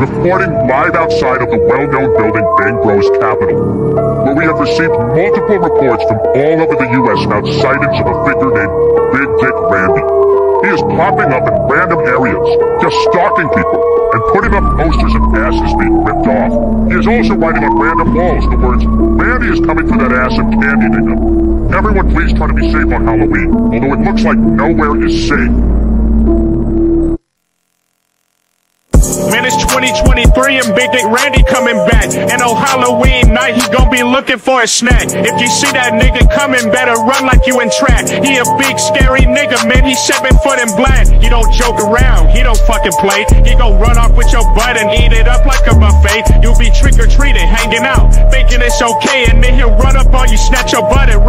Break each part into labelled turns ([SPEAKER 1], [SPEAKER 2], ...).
[SPEAKER 1] reporting live outside of the well-known building Bang Bros Capital, where we have received multiple reports from all over the U.S. about sightings of a figure named Big Dick Randy. He is popping up in random areas, just stalking people, and putting up posters of asses being ripped off. He is also writing on random walls the words, Randy is coming for that ass and candy nigga. Everyone please try to be safe on Halloween, although it looks like nowhere is safe.
[SPEAKER 2] Man, it's 2023 and Big Dick Randy coming back. And on Halloween night, he gon' be looking for a snack. If you see that nigga coming, better run like you in track. He a big, scary nigga, man. He seven foot and black. He don't joke around, he don't fucking play. He gon' run off with your butt and eat it up like a buffet. You'll be trick or treating, hanging out, thinking it's okay. And then he'll run up on you, snatch your butt, and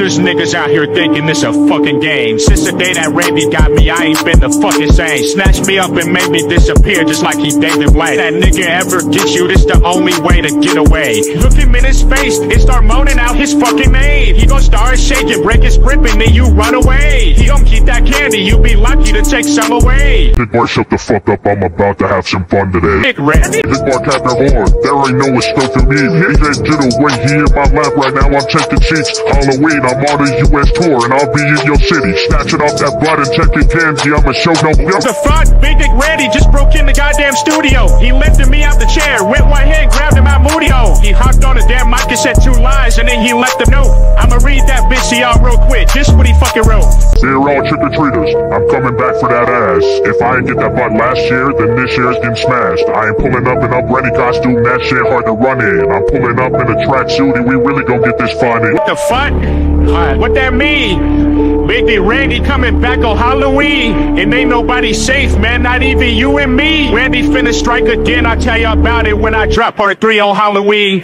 [SPEAKER 2] there's niggas out here thinking this a fucking game. Since the day that Randy got me, I ain't been the fucking same. Snatch me up and made me disappear just like he David Blaine. That nigga ever get you, this the only way to get away. Look him in his face and start moaning out his fucking name. He gon' start shaking, break his grip, and then you run away. He gon' keep that candy, you be lucky to take some away.
[SPEAKER 1] Big boy, shut the fuck up, I'm about to have some fun today.
[SPEAKER 2] Big Randy.
[SPEAKER 1] Big boy, Captain Horn, there ain't no stuff you need. He ain't get away, he in my lap right now, I'm checking cheeks. Halloween, I'm on a US tour, and I'll be in your city. Snatching off that blood and checking candy, I'ma show no...
[SPEAKER 2] The fuck? Big Dick Randy just broke in the goddamn studio. He lifted me out the chair, went one hand, grabbed him out Moodio. He hopped on the damn mic and said two lines, and then he left the note. I'ma read that bitch to y'all real quick. This what he fucking wrote.
[SPEAKER 1] They're all trick-or-treaters. I'm coming back for that ass. If I ain't get that butt last year, then this year's getting smashed. I ain't pulling up in a Rennie costume, that shit hard to run in. I'm pulling up in a tracksuit and we really gon' get this funny.
[SPEAKER 2] What the fuck? Uh, what that mean? Big D Randy coming back on Halloween. And ain't nobody safe, man. Not even you and me. Randy finna strike again. I'll tell you about it when I drop part three on Halloween.